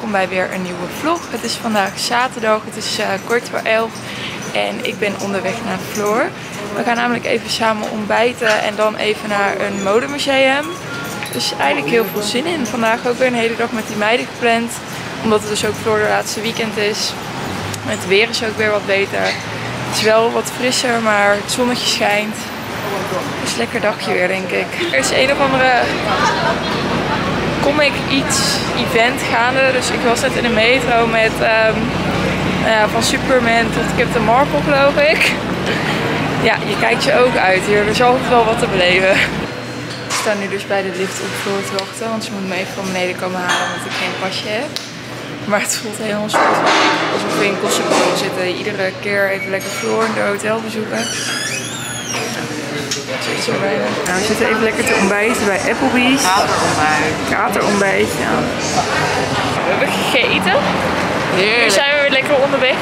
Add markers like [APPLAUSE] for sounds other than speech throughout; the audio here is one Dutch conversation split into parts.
welkom bij weer een nieuwe vlog. Het is vandaag zaterdag, het is uh, kort voor elf en ik ben onderweg naar Floor. We gaan namelijk even samen ontbijten en dan even naar een modemuseum. Dus eigenlijk heel veel zin in. Vandaag ook weer een hele dag met die meiden gepland. Omdat het dus ook Floor de laatste weekend is. Het weer is ook weer wat beter. Het is wel wat frisser, maar het zonnetje schijnt. Dus lekker dagje weer denk ik. Er is een of andere comic iets event gaande. Dus ik was net in de metro met um, ja, van Superman tot Captain Marvel geloof ik. Ja, je kijkt je ook uit hier. Er is altijd wel wat te beleven. Ik sta nu dus bij de lift op Floor te wachten. Want ze moet me even van beneden komen halen omdat ik geen pasje heb. Maar het voelt helemaal soort alsof we in Kosovo zitten. Iedere keer even lekker Floor in de hotel bezoeken. Nou, we zitten even lekker te ontbijten bij Applebee's. Katerontbijt. Katerontbijt, ja. We hebben gegeten. Heerlijk. Nu zijn we weer lekker onderweg.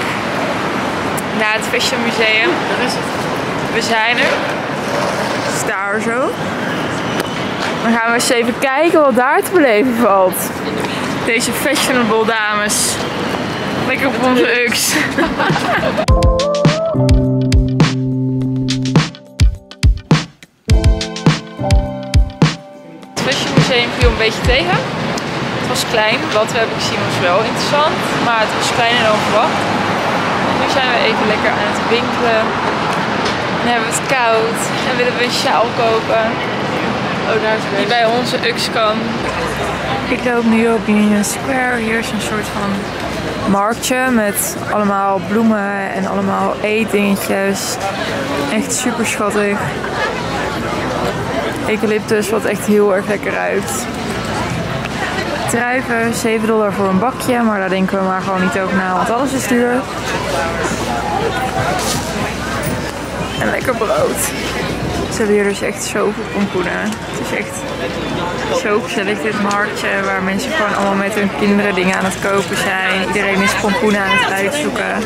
Naar het Fashion Museum. Daar is het. We zijn er. Daar zo. Dan gaan we eens even kijken wat daar te beleven valt. Deze fashionable dames. Lekker op onze ux. [LAUGHS] een beetje tegen. Het was klein, wat we hebben gezien was wel interessant, maar het was kleiner dan verwacht. En nu zijn we even lekker aan het winkelen. Dan hebben we het koud en willen we een sjaal kopen. Oh, daar is het. Die bij onze ux kan. Ik loop nu op Union Square. Hier is een soort van marktje met allemaal bloemen en allemaal eetdingetjes. Echt super schattig. Eucalyptus wat echt heel erg lekker ruikt. Druiven, 7 dollar voor een bakje, maar daar denken we maar gewoon niet over na, want alles is duur. En lekker brood. Ze hebben hier dus echt zoveel pompoenen. Het is echt zo gezellig dit marktje waar mensen gewoon allemaal met hun kinderen dingen aan het kopen zijn. Iedereen is pompoenen aan het uitzoeken.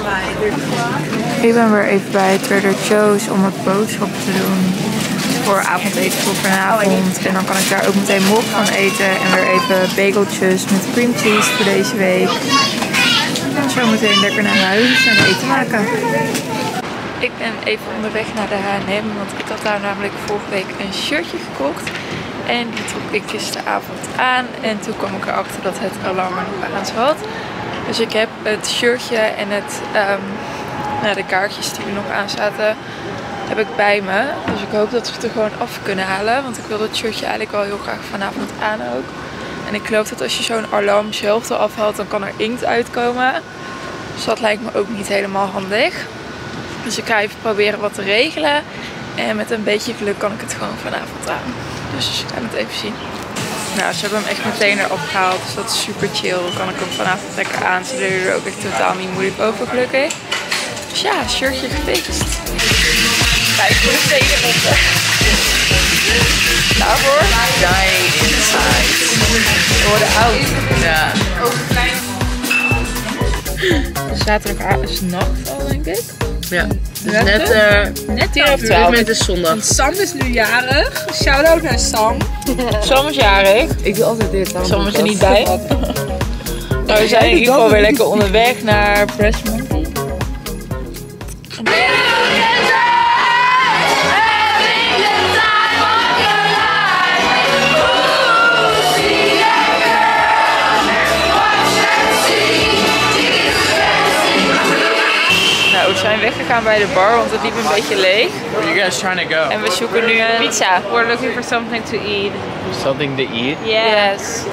Ik ben weer even bij Trader Joe's om wat boodschappen te doen voor avondeten voor vanavond. En dan kan ik daar ook meteen mok van eten. En weer even bageltjes met cream cheese voor deze week. En zo meteen lekker naar huis en eten maken. Ik ben even onderweg naar de H&M, want ik had daar namelijk vorige week een shirtje gekocht. En die trok ik gisteravond aan en toen kwam ik erachter dat het alarm er nog aan zat. Dus ik heb het shirtje en het, um, nou, de kaartjes die er nog aan zaten, heb ik bij me. Dus ik hoop dat we het er gewoon af kunnen halen, want ik wil dat shirtje eigenlijk wel heel graag vanavond aan ook. En ik geloof dat als je zo'n alarm zelf eraf haalt, dan kan er inkt uitkomen. Dus dat lijkt me ook niet helemaal handig. Dus ik ga even proberen wat te regelen. En met een beetje geluk kan ik het gewoon vanavond aan. Dus we gaan het even zien. Nou, ze hebben hem echt meteen erop gehaald. Dus dat is super chill. Dan kan ik hem vanavond lekker aan. Ze deden er ook echt totaal niet moeilijk over gelukkig. Dus ja, shirtje gefixt. Vijf voor de tweede ronde. Daarvoor. Die inside. We worden oud. Ja. Zaterdagavond is nacht al, denk ik. Ja. Dus Net, net, eh Net tien uur over twaalf. met het is zondag. Sam is nu jarig. Shout-out naar Sam. [LAUGHS] Sam is jarig. Ik doe altijd dit. Sam is er niet bij. Nou, we zijn in ieder geval weer lekker onderweg naar Press weggegaan bij de bar, want het liep een beetje leeg. Where are you guys trying to go? En we zoeken nu een pizza. We're looking for something to eat. Something to eat? Yes.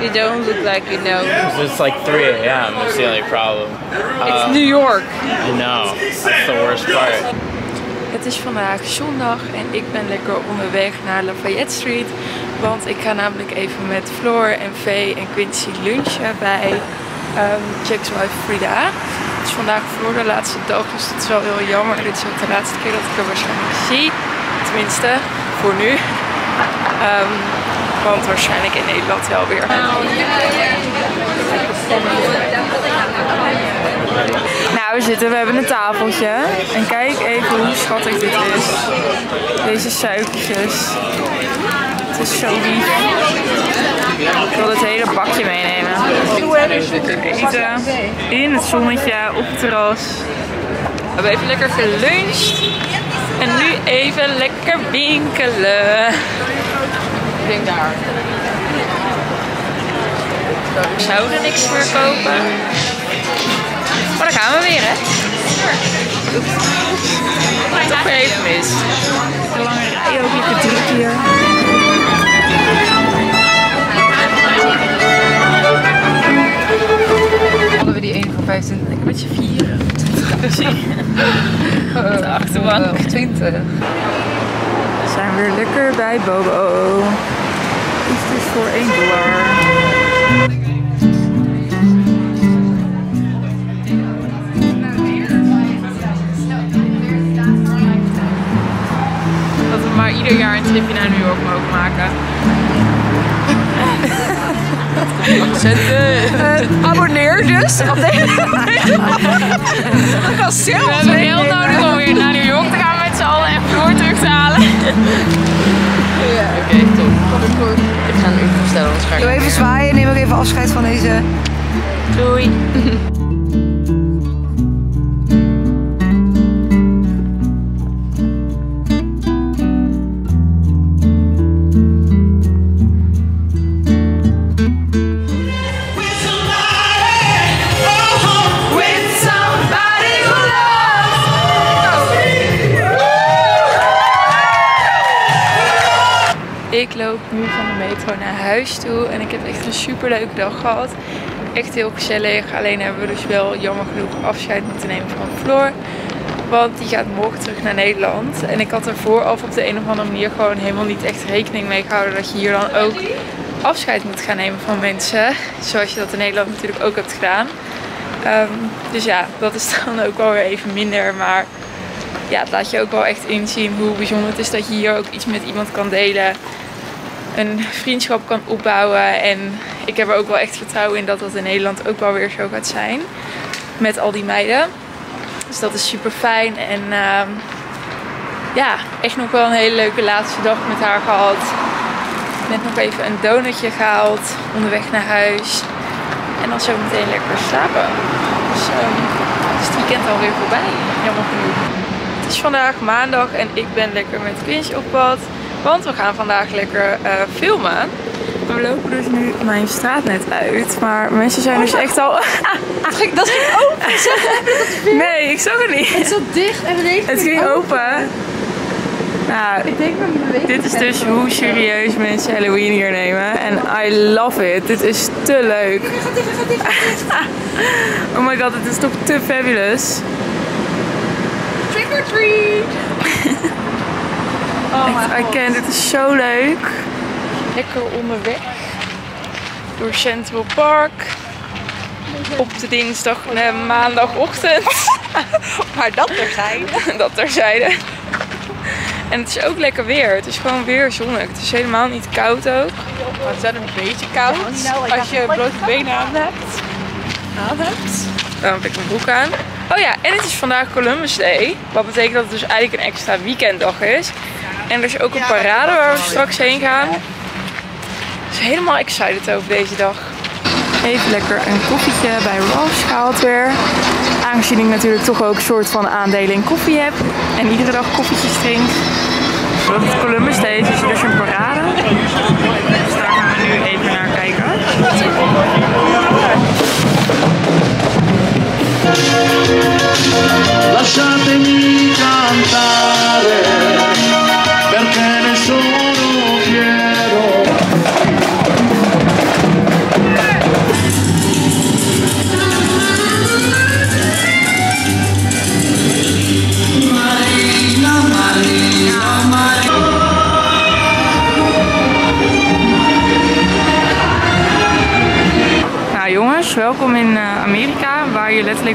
You don't look like you know. It's like 3 a.m. That's the only problem. It's Uh, New York. I know. That's the worst part. Het is vandaag zondag en ik ben lekker onderweg naar Lafayette Street. Want ik ga namelijk even met Floor en Vee en Quincy lunchen bij um, Jack's wife Frida. Vandaag Floor de laatste dag, dus dat is wel heel jammer. Dit is ook de laatste keer dat ik haar waarschijnlijk zie. Tenminste, voor nu. Ehm, want waarschijnlijk in Nederland wel weer. Nou, we zitten, we hebben een tafeltje. En kijk even hoe schattig dit is. Deze suikertjes. Het is zo lief. Ik wil het hele bakje meenemen. Eten in het zonnetje op het terras. We hebben even lekker geluncht. En nu even lekker winkelen. Ik denk daar. We zouden niks verkopen. Maar dan gaan we weer, hè? Toch weer even mis. De lange rij ook lekker druk hier. 25? Lekker met z'n vieren. Op de achterbank. Of 20. We zijn weer lekker bij Bobo. Iets dus voor 1 dollar. Dat we maar ieder jaar een tripje naar New York mogen maken. Eh, abonneer dus op deze. Dat kan zelf. We hebben heel nodig om weer naar New York te gaan met z'n allen en Floor terug te halen. Oké, top. Ik ga nu verstellen, anders ga ik. Doe even zwaaien, neem ook even afscheid van deze. Doei. Toe en ik heb echt een super leuke dag gehad. Echt heel gezellig. Alleen hebben we dus wel jammer genoeg afscheid moeten nemen van Floor. Want die gaat morgen terug naar Nederland. En ik had er vooraf op de een of andere manier gewoon helemaal niet echt rekening mee gehouden dat je hier dan ook afscheid moet gaan nemen van mensen. Zoals je dat in Nederland natuurlijk ook hebt gedaan. Ehm, dus ja, dat is dan ook wel weer even minder. Maar ja, het laat je ook wel echt inzien hoe bijzonder het is dat je hier ook iets met iemand kan delen. Een vriendschap kan opbouwen. En ik heb er ook wel echt vertrouwen in dat dat in Nederland ook wel weer zo gaat zijn. Met al die meiden. Dus dat is super fijn. En ehm, ja, echt nog wel een hele leuke laatste dag met haar gehad. Net nog even een donutje gehaald onderweg naar huis. En dan zo meteen lekker slapen. Dus ehm, is het weekend alweer voorbij. Jammer genoeg. Het is vandaag maandag en ik ben lekker met Quincy op pad. Want we gaan vandaag lekker eh, filmen. We lopen dus nu mijn straat net uit. Maar mensen zijn dus echt al... [LAUGHS] Dat ging open. [LAUGHS] nee, ik zag het niet. Het zat dicht en ineens Het ging open. Nou, Ik denk dat dit is dus hoe serieus mensen Halloween hier nemen. En I love it. Dit is te leuk. [LAUGHS] Oh my god, het is toch te fabulous. Trick or treat. Oh Echt, my I god. can. Dit is zo leuk. Lekker onderweg. Door Central Park. Op de dinsdag, nee, maandagochtend. [LAUGHS] Maar dat er zijn. [LAUGHS] dat terzijde. En het is ook lekker weer. Het is gewoon weer zonnig. Het is helemaal niet koud ook. Maar het is wel een beetje koud. Als je blote benen aan hebt. Aan hebt. Daarom heb ik mijn broek aan. Oh ja, en het is vandaag Columbus Day. Wat betekent dat het dus eigenlijk een extra weekenddag is. En er is ook een parade waar we straks heen gaan. Dus helemaal excited over deze dag. Even lekker een koffietje bij Ralph's gehaald weer. Aangezien ik natuurlijk toch ook een soort van aandelen in koffie heb. En iedere dag koffietjes drink. Dat het Columbus Day is, is er dus een parade.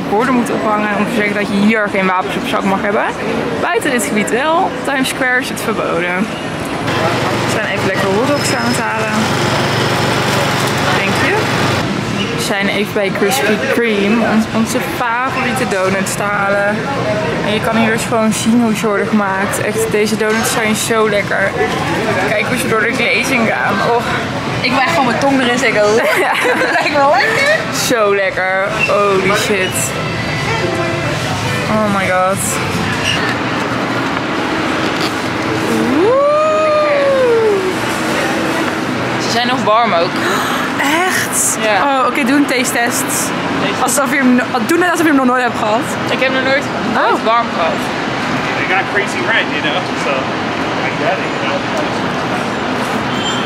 Borden moet ophangen om te zeggen dat je hier geen wapens op zak mag hebben. Buiten dit gebied wel, Times Square is het verboden. We zijn even lekker hotdogs aan het halen. Denk je? zijn even bij Krispy Kreme om onze favoriete donuts te halen. En je kan hier dus gewoon zien hoe ze worden gemaakt. Echt, deze donuts zijn zo lekker. Kijk hoe ze door de glazing gaan. Oh, Ik ben gewoon mijn tong erin steken. [LAUGHS] Lijkt wel lekker. zo lekker. Holy shit. Oh my god. Ze zijn nog warm ook. Echt? Ja. Oh, oké, doe een taste test. Alsof je hem, doe net alsof je hem nog nooit hebt gehad. Ik heb nog nooit, nooit warm gehad. They got crazy rent, you know, so I get it, you know.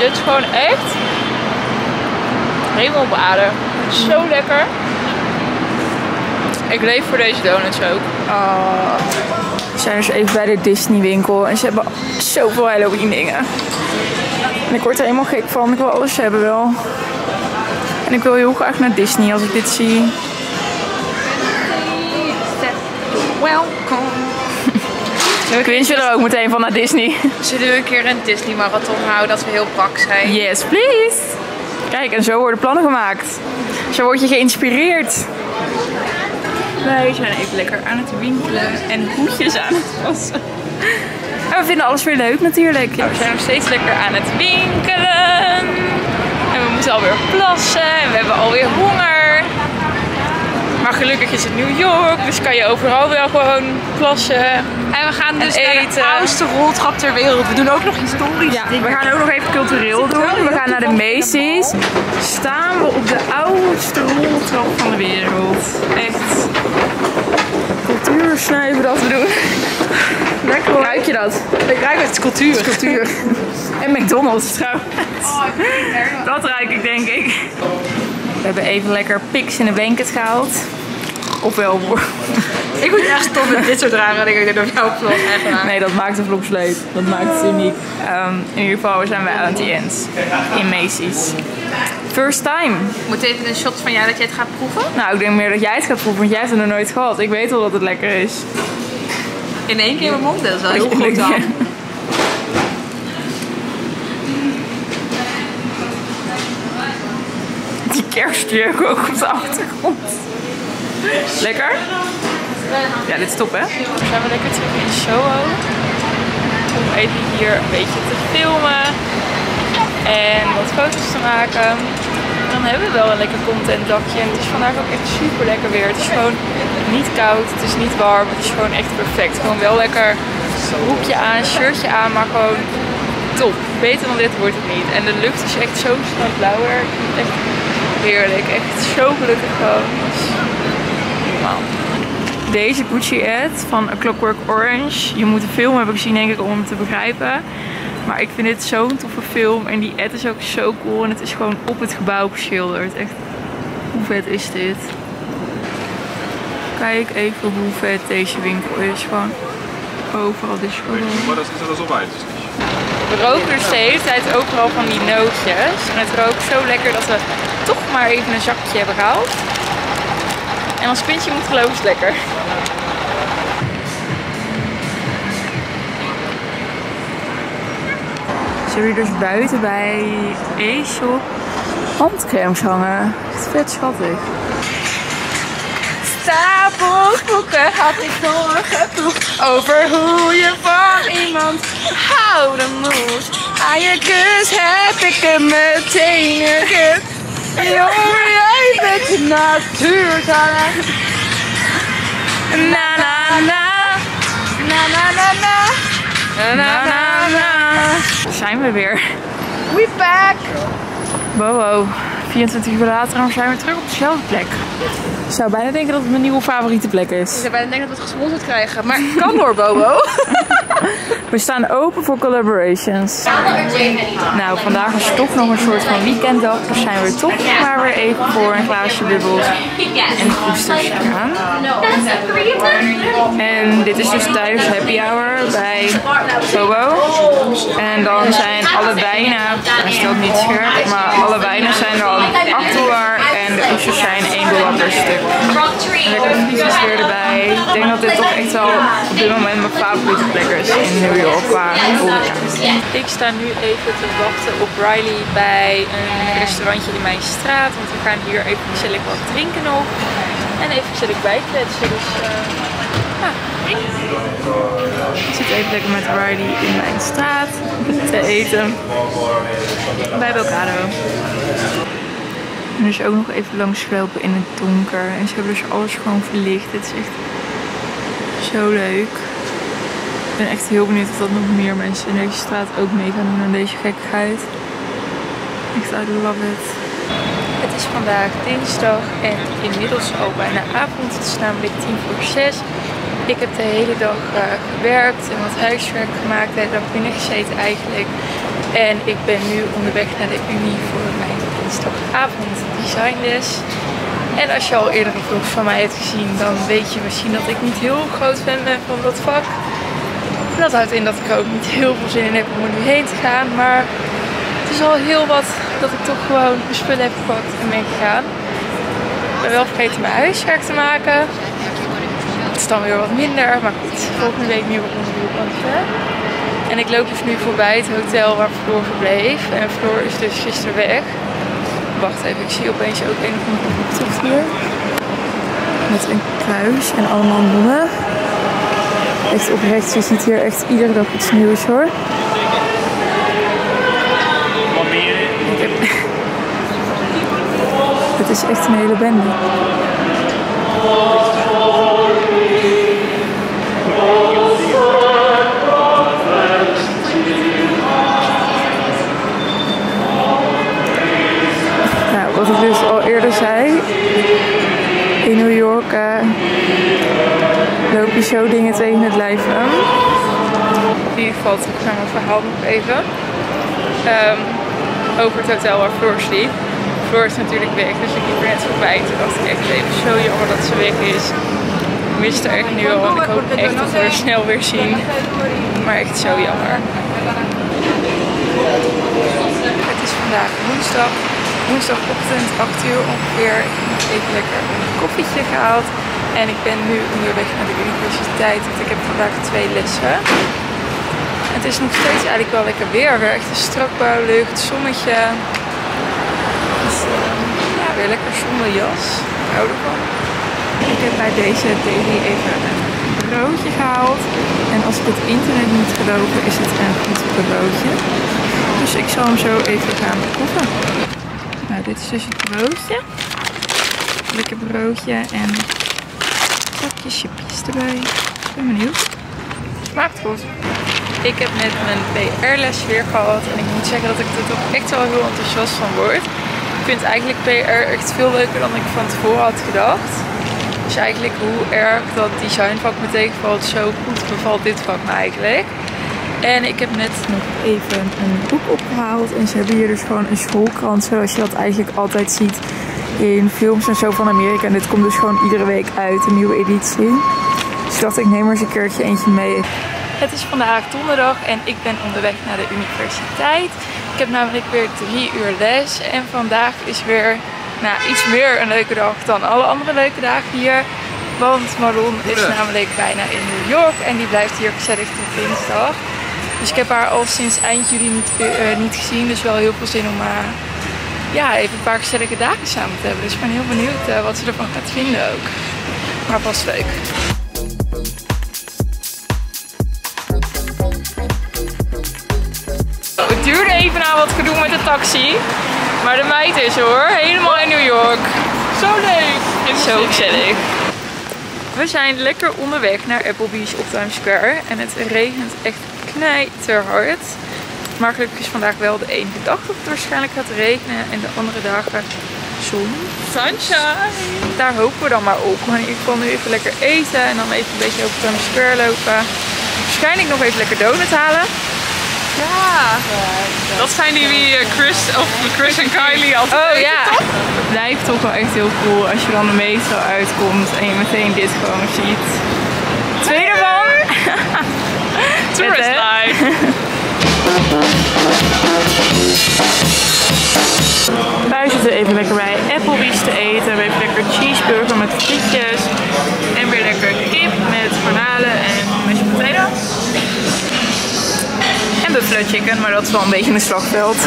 Dit is gewoon echt helemaal op aarde. Zo lekker. Ik leef voor deze donuts ook. We zijn dus even bij de Disney winkel en ze hebben zoveel Halloween dingen. En ik word er helemaal gek van. Ik wil alles hebben wel. En ik wil heel graag naar Disney als ik dit zie. Welkom. Quinn wil er ook meteen van naar Disney. Zullen we een keer een Disney marathon houden dat we heel brak zijn? Yes, please. Kijk, en zo worden plannen gemaakt. Zo word je geïnspireerd. Wij zijn even lekker aan het winkelen en hoedjes aan het wassen. En we vinden alles weer leuk natuurlijk. Ja, we zijn nog steeds lekker aan het winkelen. En we moeten alweer plassen en we hebben alweer honger. Maar gelukkig is het New York, dus kan je overal wel gewoon plassen. En we gaan dus En naar eten. de oudste roltrap ter wereld. We doen ook nog historisch. Ja, we gaan ook nog even cultureel doen. We gaan naar de Macy's. Staan we op de oudste roltrap van de wereld. Echt. Cultuur snuiven dat we doen. Lekker Ruik je dat? Ik ruik het cultuur. Cultuur. [LAUGHS] En McDonald's trouwens. Dat ruik ik denk ik. We hebben even lekker piks in de blanket gehaald. Ofwel, [LAUGHS] Ik moet echt stoppen met dit soort rare dingen door jouw vlog echt nee, dat maakt de vlog leuk. Dat maakt het uniek. Ehm, in ieder geval zijn wij aan het Ends in Macy's. First time. Moet even een shot van jou dat je het gaat proeven? Nou, ik denk meer dat jij het gaat proeven, want jij hebt het nog nooit gehad. Ik weet wel dat het lekker is. In één keer in mijn mond, dat is wel heel goed [LAUGHS] dan. Kerstjeuk ook op de achtergrond. Lekker? Ja, dit is top hè? Dan zijn we lekker terug in Soho. Om even hier een beetje te filmen. En wat foto's te maken. Dan hebben we wel een lekker content dagje. En het is vandaag ook echt super lekker weer. Het is gewoon niet koud, het is niet warm. Het is gewoon echt perfect. Gewoon wel lekker broekje aan, shirtje aan, maar gewoon top. Beter dan dit wordt het niet. En de lucht is echt zo snel blauwer. Echt heerlijk. Echt zo gelukkig gewoon. Niet normaal. Deze Gucci ad van Clockwork Orange. Je moet de film hebben gezien denk ik om hem te begrijpen. Maar ik vind dit zo'n toffe film. En die ad is ook zo cool. En het is gewoon op het gebouw geschilderd. Echt, hoe vet is dit? Kijk even hoe vet deze winkel is. Gewoon overal dus er dus de hele tijd overal van die nootjes. En het rookt zo lekker dat we toch maar even een zakje hebben gehaald. En als pintje moet is het lekker. Zullen we dus buiten bij Aesop handcremes hangen? Echt vet schattig. Stapelboeken had ik doorgeploegd over hoe je van iemand houden moet. Aan je kus heb ik hem meteen gekend. Jongen, jij bent de. Na na na. Na na na na. Na na na na. Zijn we weer. We back. Wow. 24 uur later en we zijn weer terug op dezelfde plek. Ik zou bijna denken dat het mijn nieuwe favoriete plek is. Ik zou bijna denken dat we het gesponsord krijgen. Maar kan door, Bobo. [LAUGHS] We staan open voor collaborations. Nou, vandaag is toch nog een soort van weekenddag. Dus zijn we toch maar weer even voor een glaasje bubbels en gegaan. En dit is dus tijdens happy hour bij Bobo. En dan zijn alle wijnen, hij stelt niet scherp, maar alle wijnen zijn er al 8 dollar en de oesters zijn 1 dollar per stuk. Weer erbij. ik denk dat dit toch echt wel op dit moment mijn favoriete plek is in New York qua horeca. Ik sta nu even te wachten op Riley bij een restaurantje in mijn straat. Want we gaan hier even gezellig wat drinken nog. En even gezellig bijkletsen. Dus ja. Ik zit even lekker met Riley in mijn straat te eten. Bij Belcado. En dus ook nog even langs lopen in het donker. En ze hebben dus alles gewoon verlicht. Het is echt zo leuk. Ik ben echt heel benieuwd of dat nog meer mensen in deze straat ook mee gaan doen aan deze gekkigheid. Echt, I love it. Het is vandaag dinsdag en inmiddels al bijna avond. Het is namelijk tien voor zes. Ik heb de hele dag eh, gewerkt en wat huiswerk gemaakt. De hele dag binnen gezeten eigenlijk. En ik ben nu onderweg naar de Unie voor dinsdagavond designles. En als je al eerder een vlog van mij hebt gezien, dan weet je misschien dat ik niet heel groot fan ben van dat vak. Dat houdt in dat ik er ook niet heel veel zin in heb om er nu heen te gaan. Maar het is al heel wat dat ik toch gewoon mijn spullen heb gepakt en ben gegaan. Ik ben wel vergeten mijn huiswerk te maken. Het is dan weer wat minder, maar goed. Volgende week nieuwe onderzoekantje. En ik loop dus nu voorbij het hotel waar Floor verbleef. En Floor is dus gisteren weg. Wacht even, ik zie opeens ook een of andere optocht hier. Met een kruis en allemaal nonnen. Echt oprecht, je ziet hier echt iedere dag iets nieuws hoor. [LAUGHS] Het is echt een hele bende. Zei, in New York eh, loop je zo dingen tegen het lijf aan. In ieder geval terug naar mijn verhaal nog even. Ehm, over het hotel waar Floor sliep. Floor is natuurlijk weg, dus ik liep er net voorbij. Toen dacht ik echt even zo jammer dat ze weg is. Ik mis haar echt nu al ik hoop echt dat we haar snel weer zien. Maar echt zo jammer. Het is vandaag woensdag. Woensdagochtend 8 uur ongeveer. Ik heb nog even lekker een koffietje gehaald. En ik ben nu onderweg naar de universiteit, want ik heb vandaag twee lessen. Het is nog steeds eigenlijk wel lekker weer. Weer echt een strakke lucht, zonnetje. Dus, eh, ja, weer lekker zonder jas. Ik hou ervan. Ik heb bij deze daily even een broodje gehaald. En als ik het internet niet geloven, is het een goed broodje. Dus ik zal hem zo even gaan proeven. Nou, dit is dus het broodje. Lekker broodje en pakjes chipjes erbij. Ik ben benieuwd. Smaakt goed. Ik heb net mijn PR-les weer gehad en ik moet zeggen dat ik er toch echt wel heel enthousiast van word. Ik vind eigenlijk PR echt veel leuker dan ik van tevoren had gedacht. Dus eigenlijk hoe erg dat designvak me tegenvalt, zo goed bevalt dit vak me eigenlijk. En ik heb net nog even een boek opgehaald en ze hebben hier dus gewoon een schoolkrant zoals je dat eigenlijk altijd ziet in films en zo van Amerika. En dit komt dus gewoon iedere week uit, een nieuwe editie. Dus ik dacht ik neem er eens een keertje eentje mee. Het is vandaag donderdag en ik ben onderweg naar de universiteit. Ik heb namelijk weer drie uur les en vandaag is weer nou, iets meer een leuke dag dan alle andere leuke dagen hier. Want Maron is namelijk bijna in New York en die blijft hier gezellig tot dinsdag. Dus ik heb haar al sinds eind juli niet, eh, niet gezien, dus wel heel veel zin om uh, ja, even een paar gezellige dagen samen te hebben. Dus ik ben heel benieuwd uh, wat ze ervan gaat vinden ook. Maar vast leuk. Het duurde even na wat gedoe met de taxi. Maar de meid is hoor. Helemaal in New York. Zo leuk. Zo gezellig. We zijn lekker onderweg naar Applebee's op Times Square. En het regent echt knijterhard. Maar gelukkig is vandaag wel de enige dag dat het waarschijnlijk gaat regenen. En de andere dagen zon. Sunshine! Daar hopen we dan maar op. Maar ieder geval nu even lekker eten. En dan even een beetje over Times Square lopen. Waarschijnlijk nog even lekker donut halen. Ja! Dat zijn die wie eh, Chris, of Chris en Kylie altijd Oh ja. Het blijft toch wel echt heel cool als je dan de metro uitkomt en je meteen dit gewoon ziet. Twee ervan. [LAUGHS] Tourist life. [LAUGHS] Wij zitten even lekker bij Applebee's te eten. We hebben lekker cheeseburger met frietjes. En weer lekker kip met garnalen en mashed potato. En buffalo chicken, maar dat is wel een beetje een slagveld.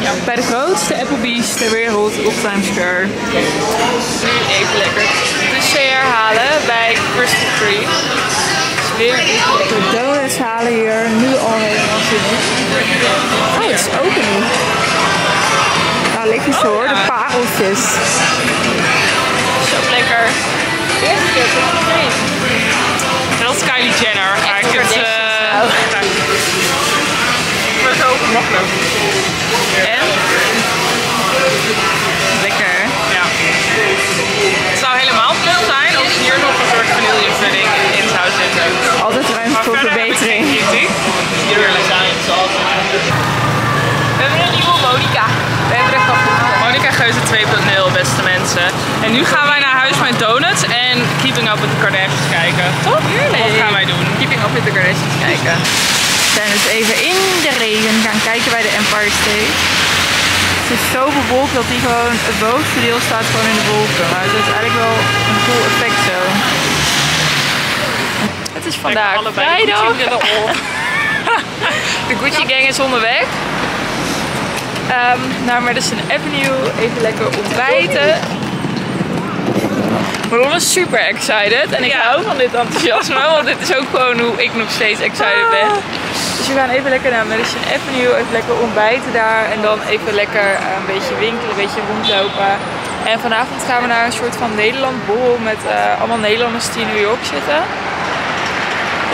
Ja. Bij de grootste Applebee's ter wereld op Times Square. Nu even lekker dessert halen bij Krispy Kreme. weer Lekker zo hoor, de pareltjes. Zo lekker. En dat is Kylie Jenner. Ga ik het... Maar zo makkelijk. En? Lekker. Ja. Het zou helemaal veel zijn als hier nog een soort vanillevulling in zou zitten. Altijd ruimte voor verbetering. Heerlijk. Monica Geuze 2.0, beste mensen. En nu gaan wij naar huis met donuts en Keeping Up with the Kardashians kijken. Toch? Heerlijk. Wat gaan wij doen? Keeping up with the Kardashians kijken. We zijn dus even in de regen gaan kijken bij de Empire State. Het is zo bewolkt dat die gewoon, het bovenste deel staat gewoon in de wolken. Maar het is eigenlijk wel een cool effect zo. Het is vandaag allebei de vrijdag. [LAUGHS] De Gucci gang is onderweg. Ehm, naar Madison Avenue. Even lekker ontbijten. Maron is super excited. En ik Ja. hou van dit enthousiasme. Want dit is ook gewoon hoe ik nog steeds excited ben. Dus we gaan even lekker naar Madison Avenue. Even lekker ontbijten daar. En dan even lekker eh, een beetje winkelen, een beetje rondlopen. En vanavond gaan we naar een soort van Nederland borrel met eh, allemaal Nederlanders die in New York zitten.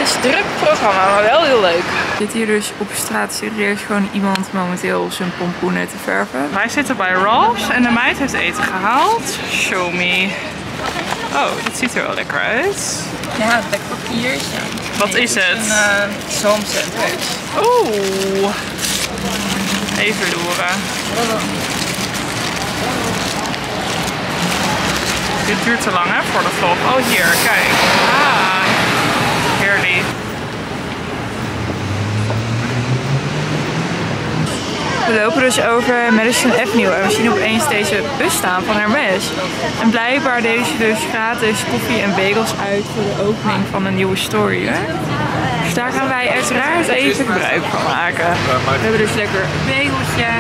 Het is een druk programma, maar wel heel leuk. Zit hier dus op straat serieus gewoon iemand momenteel zijn pompoenen te verven. Wij zitten bij Ralph's en de meid heeft eten gehaald. Show me. Oh, dat ziet er wel lekker uit. Ja, lekker papiertje. Wat is het? Een uh, zalm sandwich. Oeh. Even loeren. Dit duurt te lang hè, voor de vlog. Oh hier, kijk. Ah, We lopen dus over Madison Avenue en we zien opeens deze bus staan van Hermes. En blijkbaar deden ze dus gratis koffie en bagels uit voor de opening van een nieuwe story. Hè? Dus daar gaan wij uiteraard even gebruik van maken. We hebben dus lekker een bageltje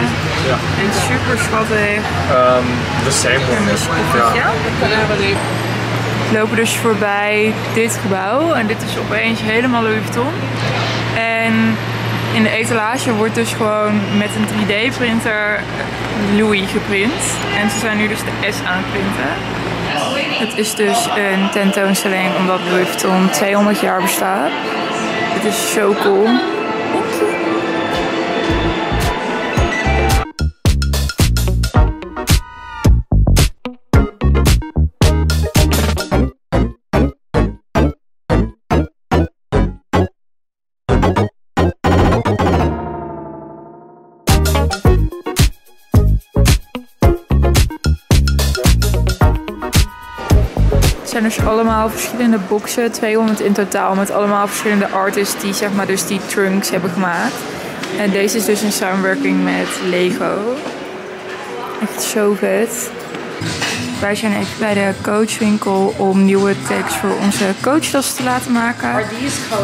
en super schattig Um, the same one. We lopen dus voorbij dit gebouw en dit is opeens helemaal Louis Vuitton. En in de etalage wordt dus gewoon met een 3D-printer Louis geprint. En ze zijn nu dus de S aan het printen. Het is dus een tentoonstelling omdat Louis Vuitton 200 jaar bestaat. Het is zo cool. Allemaal verschillende boxen, 200 in totaal, met allemaal verschillende artists die zeg maar dus die trunks hebben gemaakt. En deze is dus in samenwerking met Lego. Echt zo vet. Wij zijn even bij de coachwinkel om nieuwe tags voor onze coachtas te laten maken.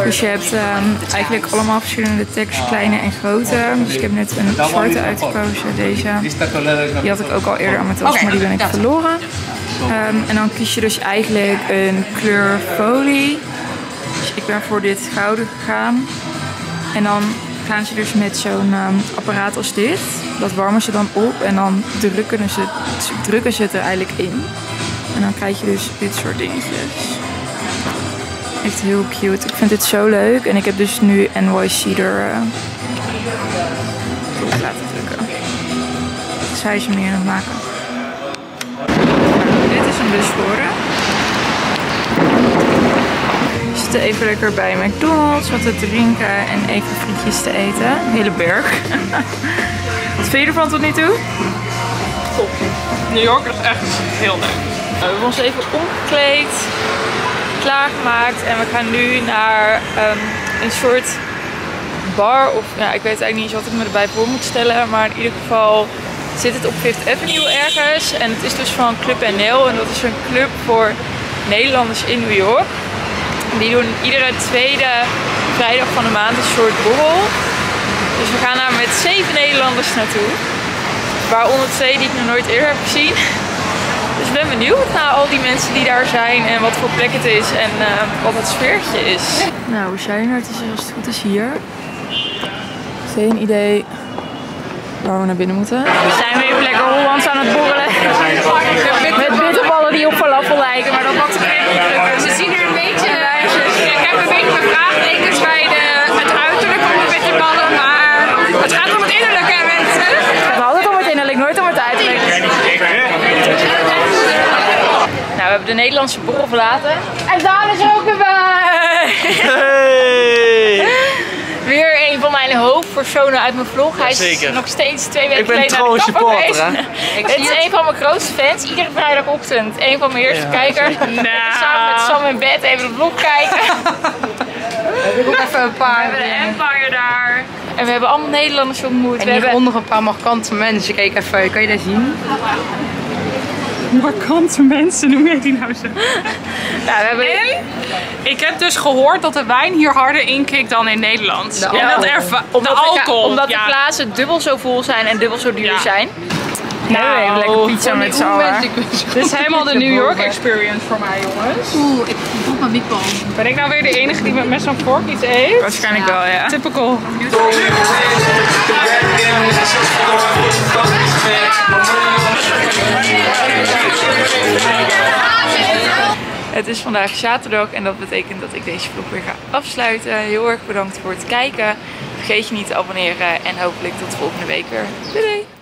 Dus je hebt ehm, eigenlijk allemaal verschillende tags, kleine en grote. Dus ik heb net een zwarte uitgekozen, deze. Die had ik ook al eerder aan mijn tas, maar die ben ik verloren. Ehm, en dan kies je dus eigenlijk een kleur folie. Dus ik ben voor dit gouden gegaan. En dan gaan ze dus met zo'n ehm, apparaat als dit. Dat warmen ze dan op en dan drukken ze, drukken ze het er eigenlijk in. En dan krijg je dus dit soort dingetjes. Echt heel cute. Ik vind dit zo leuk. En ik heb dus nu NYC er eh, op laten drukken. Zij is hem hier aan maken. Geworden. We zitten even lekker bij McDonald's, wat te drinken en even frietjes te eten. Een hele berg. [LAUGHS] wat vind je ervan tot nu toe? Top. New York is echt heel leuk. We hebben ons even omgekleed, klaargemaakt en we gaan nu naar ehm, een soort bar. Of ja, ik weet eigenlijk niet eens wat ik me erbij voor moet stellen. Maar in ieder geval zit het op Fifth Avenue ergens. En het is dus van Club NL. En dat is een club voor Nederlanders in New York. Die doen iedere tweede vrijdag van de maand een soort borrel. Dus we gaan daar met zeven Nederlanders naartoe. Waaronder twee die ik nog nooit eerder heb gezien. Dus ik ben benieuwd naar al die mensen die daar zijn en wat voor plek het is en eh, wat het sfeertje is. Nou, we zijn er. Het is als het goed is hier. Geen idee waar we naar binnen moeten. We zijn weer lekker Hollands aan het borrelen. Met bitterballen die op falafel lijken, maar dat mag toch echt niet lukken. Ze zien er een beetje... Ik heb een beetje mijn vraagtekens bij de, het uiterlijk van de bitterballen, maar het gaat om het innerlijke mensen. Het gaat altijd om het innerlijk, nooit om het uiterlijk. Nou, we hebben de Nederlandse borrel verlaten. En Daan is ook weer bij! Een van hoofdpersonen uit mijn vlog. Hij is Zeker. nog steeds twee weken Ik ben geleden naar de trouwens kapper supporter, geweest. [LAUGHS] Het is een van mijn grootste fans. Iedere vrijdagochtend. Een van mijn eerste kijkers. [LAUGHS] Samen met Sam in bed even de vlog kijken. [LAUGHS] Even een We paar. hebben de Empire daar. En we hebben allemaal Nederlanders ontmoet. En we hebben... hieronder een paar markante mensen. Kijk even, kan je dat zien? Markante mensen, noem jij die nou zo? [LAUGHS] Nou, we hebben... En ik heb dus gehoord dat de wijn hier harder inkikt dan in Nederland. De dat Omdat de alcohol. omdat ja. de glazen dubbel zo vol zijn en dubbel zo duur Ja. zijn. Nou, Even lekker pizza met [LAUGHS] z'n allen. Dit is [LAUGHS] helemaal de New York experience voor mij, jongens. Oeh, ik voel mijn meatball. Ben ik nou weer de enige die met, met zo'n vork iets eet? Waarschijnlijk wel, ja. Typical. Het is vandaag zaterdag en dat betekent dat ik deze vlog weer ga afsluiten. Heel erg bedankt voor het kijken. Vergeet je niet te abonneren en hopelijk tot volgende week weer. Doei doei!